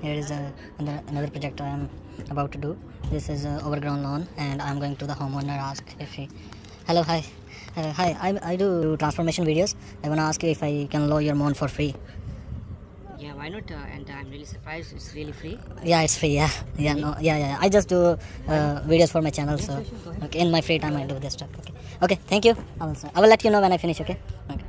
here is a, another, another project I am about to do. This is a overgrown lawn, and I'm going to the homeowner ask if he. Hello, hi, uh, hi. I, I do transformation videos. I wanna ask you if I can lower your lawn for free. Yeah, why not? Uh, and I'm really surprised it's really free. Yeah, it's free. Yeah, yeah, no, yeah, yeah. I just do uh, videos for my channel, so okay. In my free time, I do this stuff. Okay, okay. Thank you. I will, I will let you know when I finish. Okay. Okay.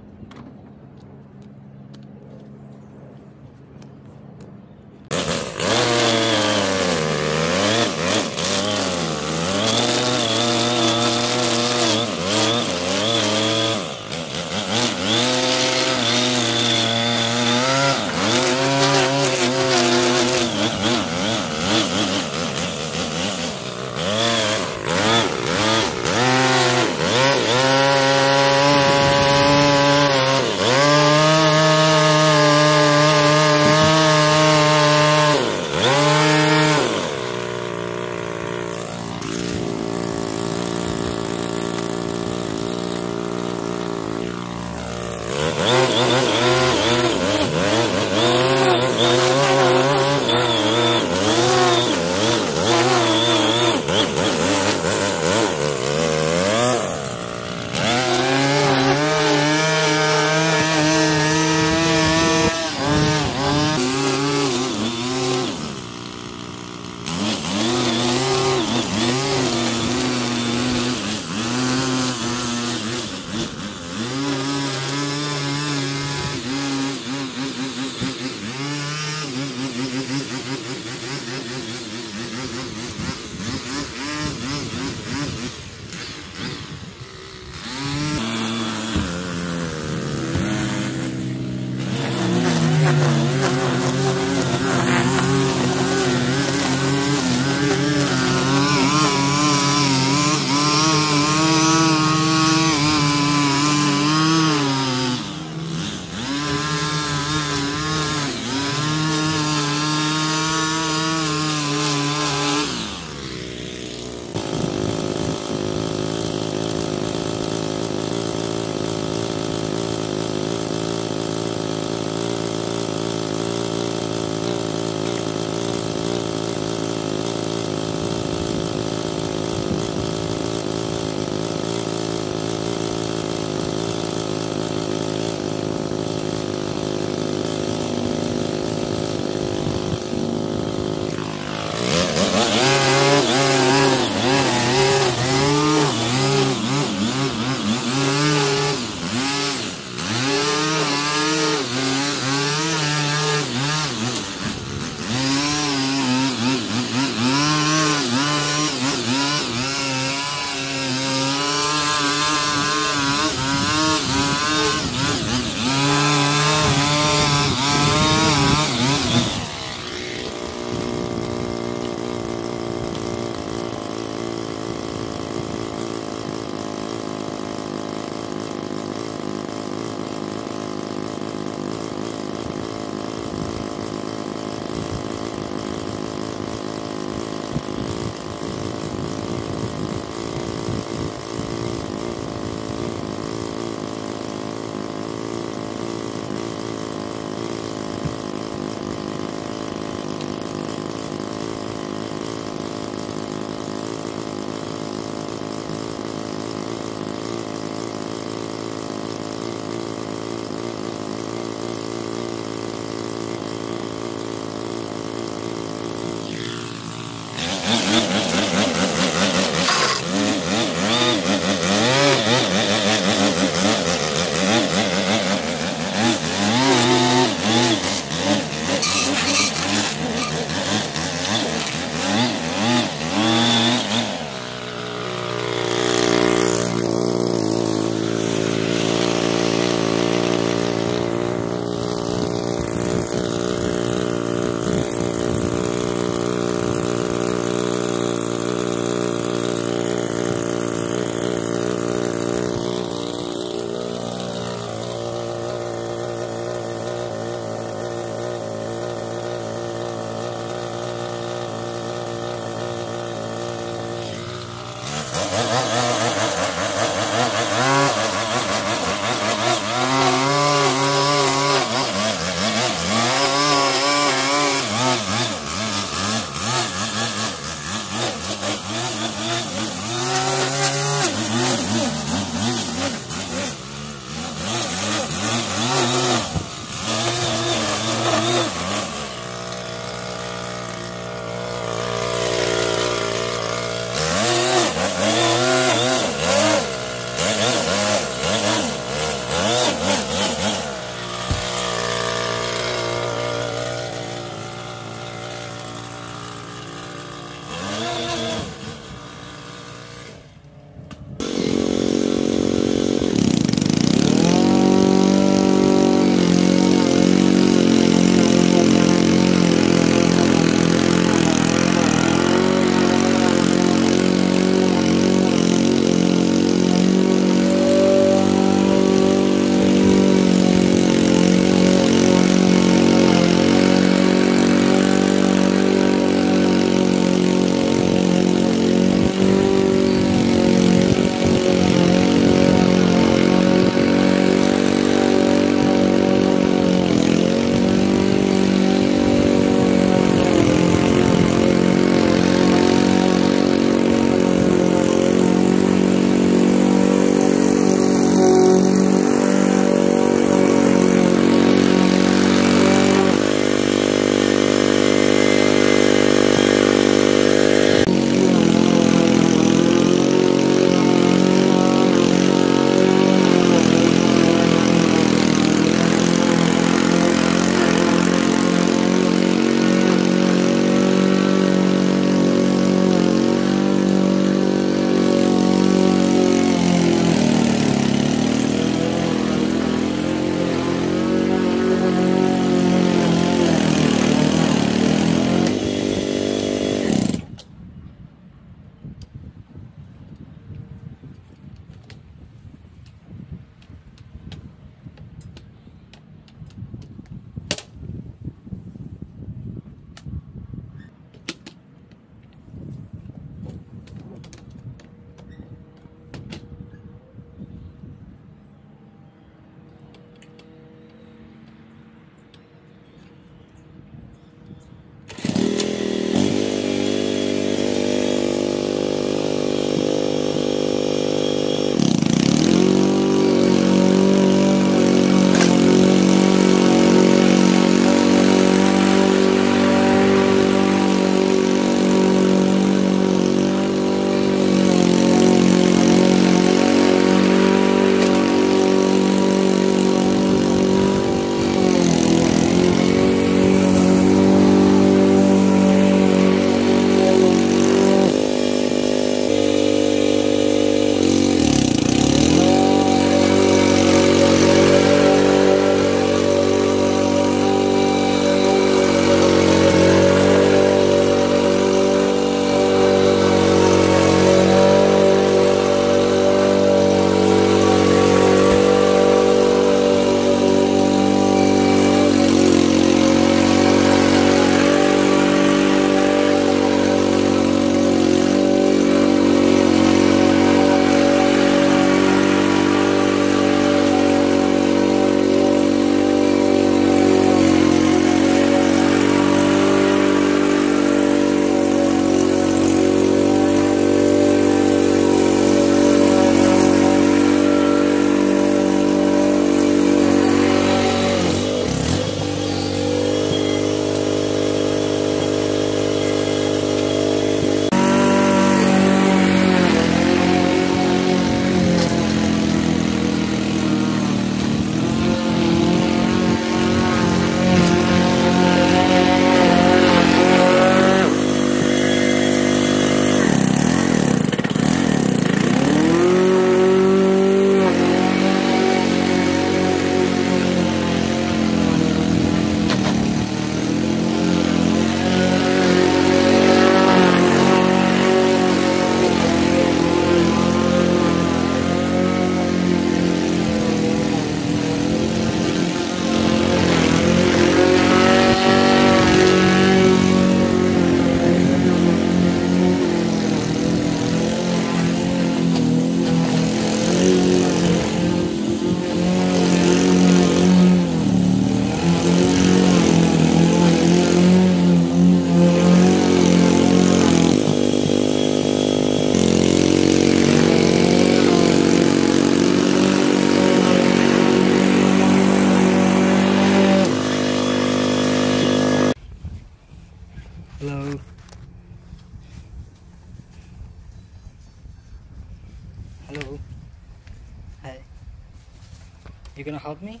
You gonna help me?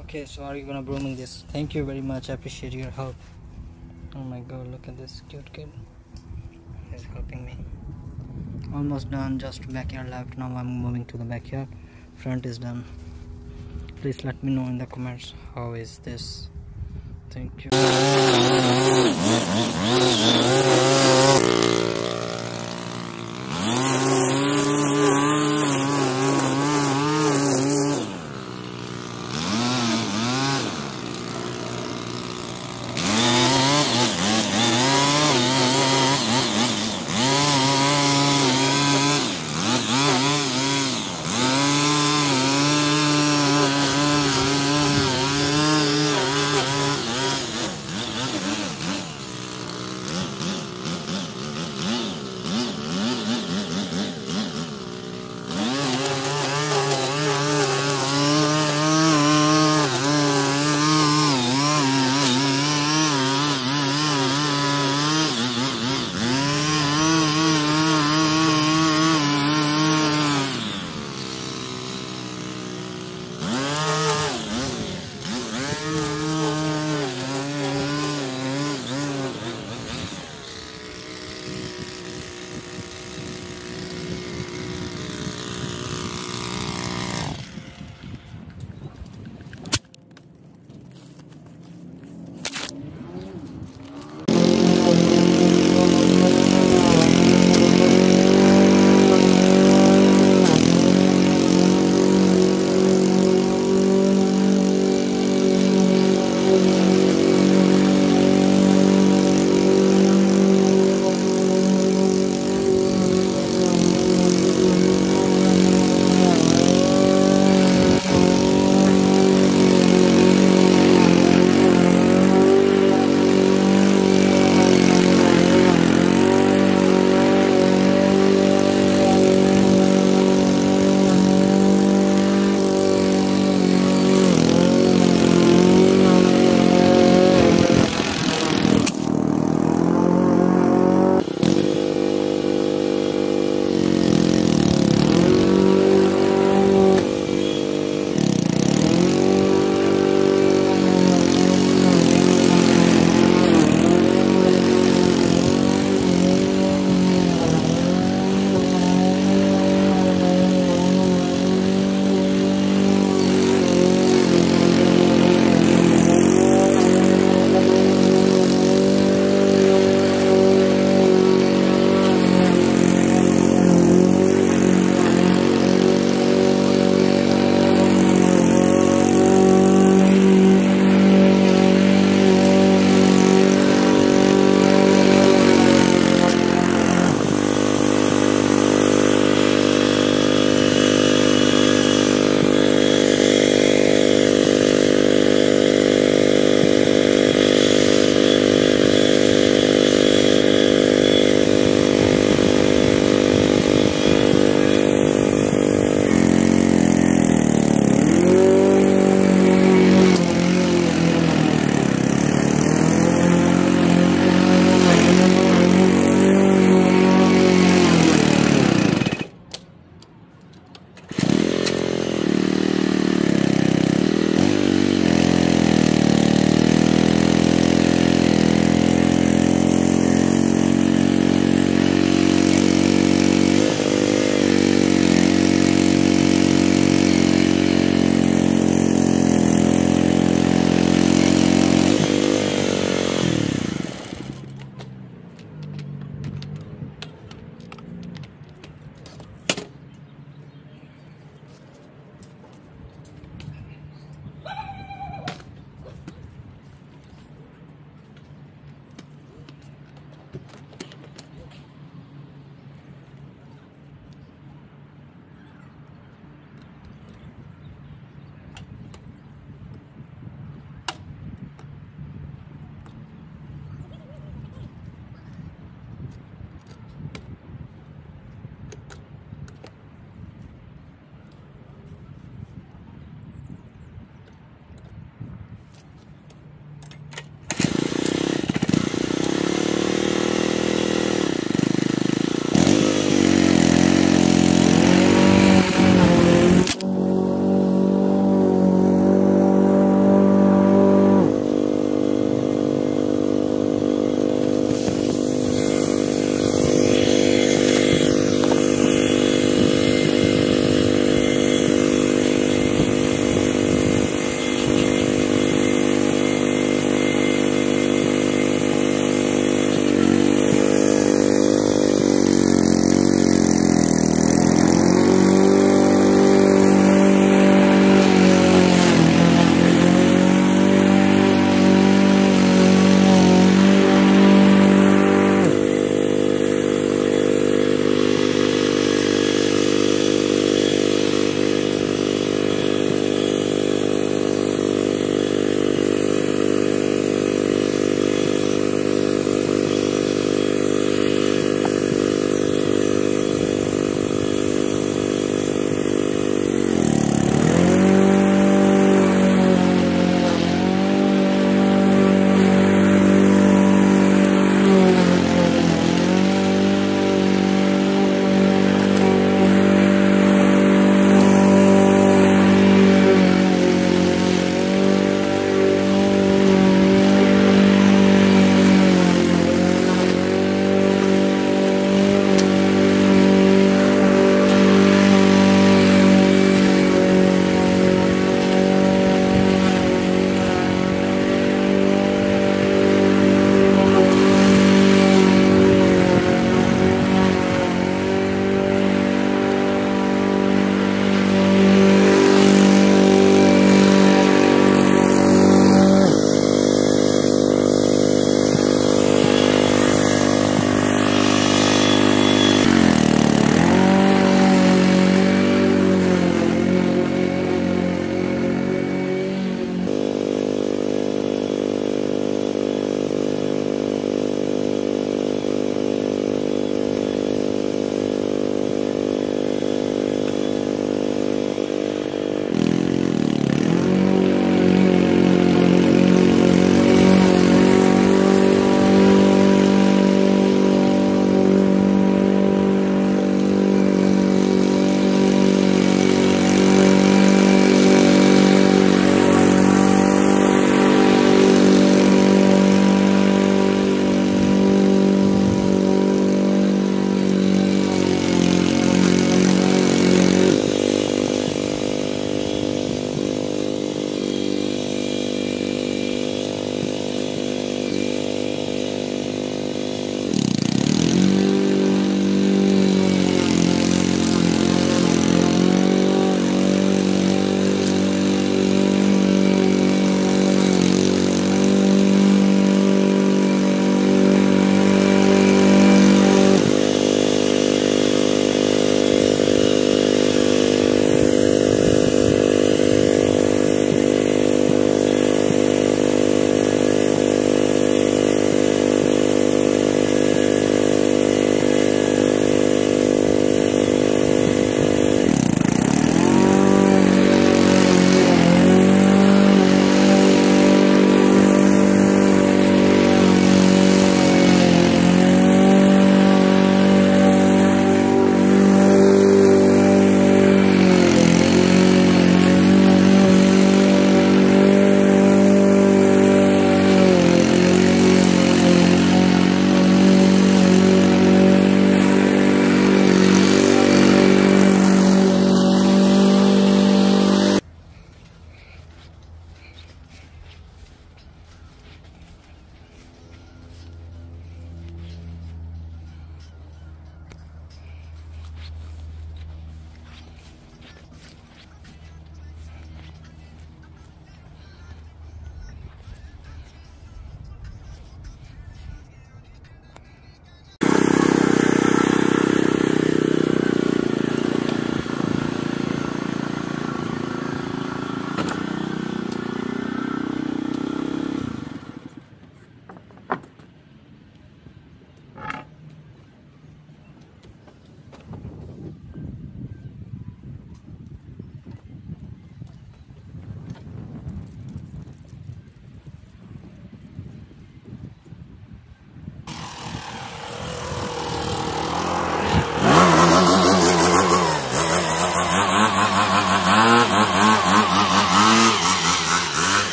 Okay, so are you gonna brooming this? Thank you very much. I appreciate your help. Oh my god, look at this cute kid. He's helping me. Almost done, just backyard left. Now I'm moving to the backyard. Front is done. Please let me know in the comments how is this. Thank you.